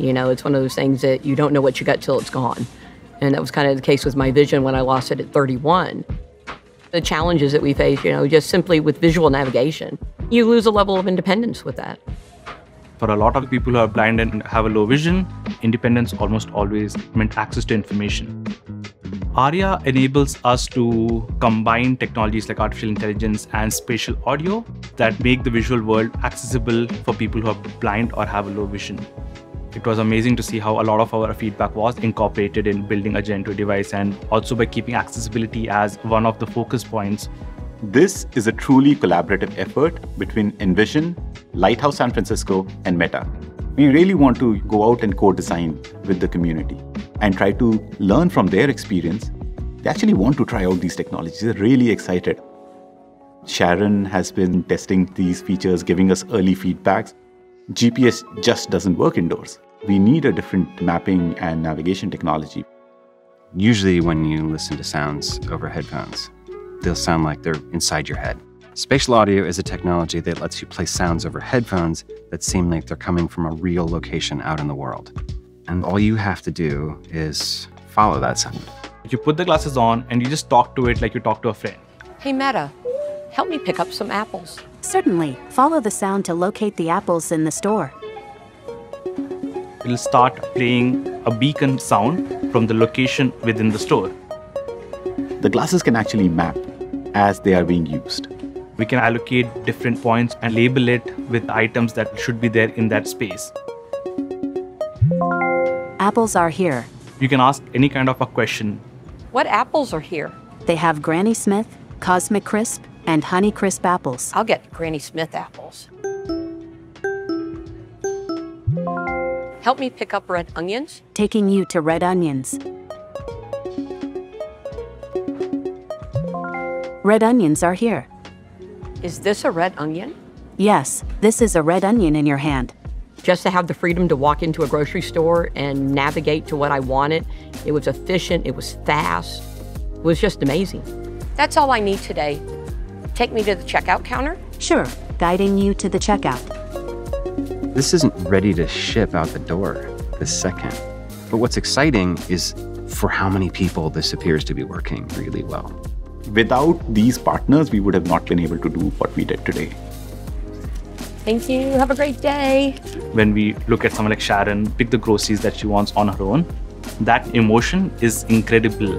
You know, it's one of those things that you don't know what you got till it's gone. And that was kind of the case with my vision when I lost it at 31. The challenges that we face, you know, just simply with visual navigation, you lose a level of independence with that. For a lot of people who are blind and have a low vision, independence almost always meant access to information. ARIA enables us to combine technologies like artificial intelligence and spatial audio that make the visual world accessible for people who are blind or have a low vision. It was amazing to see how a lot of our feedback was incorporated in building a Gen 2 device and also by keeping accessibility as one of the focus points. This is a truly collaborative effort between Envision, Lighthouse San Francisco, and Meta. We really want to go out and co design with the community and try to learn from their experience. They actually want to try out these technologies, they're really excited. Sharon has been testing these features, giving us early feedbacks. GPS just doesn't work indoors. We need a different mapping and navigation technology. Usually, when you listen to sounds over headphones, they'll sound like they're inside your head. Spatial audio is a technology that lets you play sounds over headphones that seem like they're coming from a real location out in the world. And all you have to do is follow that sound. You put the glasses on and you just talk to it like you talk to a friend. Hey, Meta, help me pick up some apples. Certainly. Follow the sound to locate the apples in the store. It'll start playing a beacon sound from the location within the store. The glasses can actually map as they are being used. We can allocate different points and label it with items that should be there in that space. Apples are here. You can ask any kind of a question. What apples are here? They have Granny Smith, Cosmic Crisp, and Honey Crisp apples. I'll get Granny Smith apples. Help me pick up red onions. Taking you to Red Onions. Red onions are here. Is this a red onion? Yes, this is a red onion in your hand. Just to have the freedom to walk into a grocery store and navigate to what I wanted, it was efficient, it was fast, it was just amazing. That's all I need today. Take me to the checkout counter? Sure, guiding you to the checkout. This isn't ready to ship out the door this second. But what's exciting is for how many people this appears to be working really well. Without these partners, we would have not been able to do what we did today. Thank you. Have a great day. When we look at someone like Sharon pick the groceries that she wants on her own, that emotion is incredible.